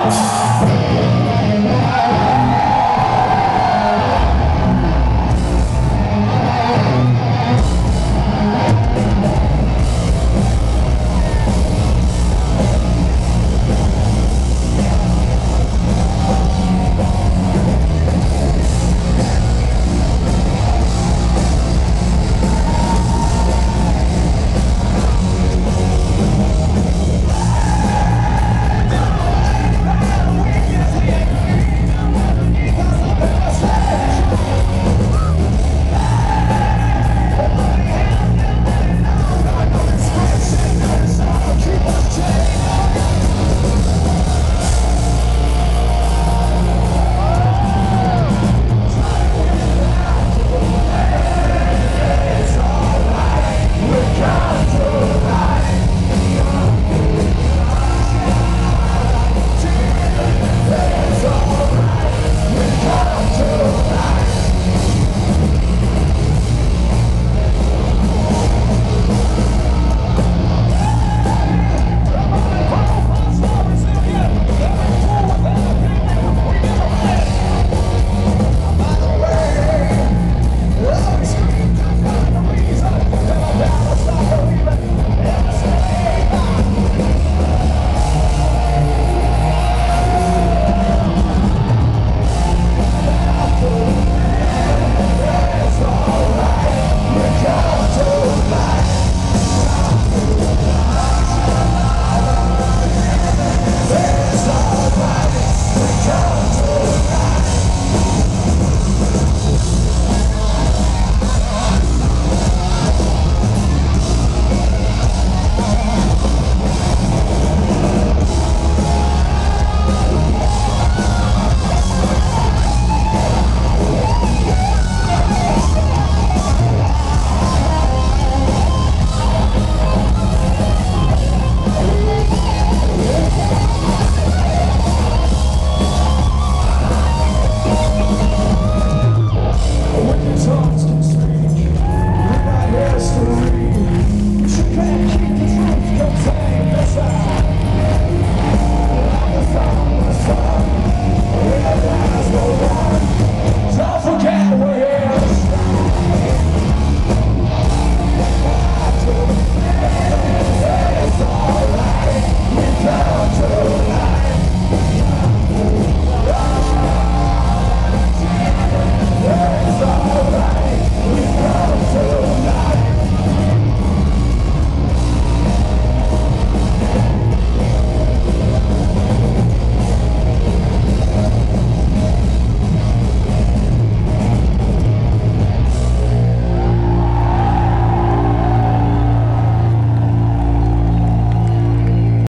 Oh!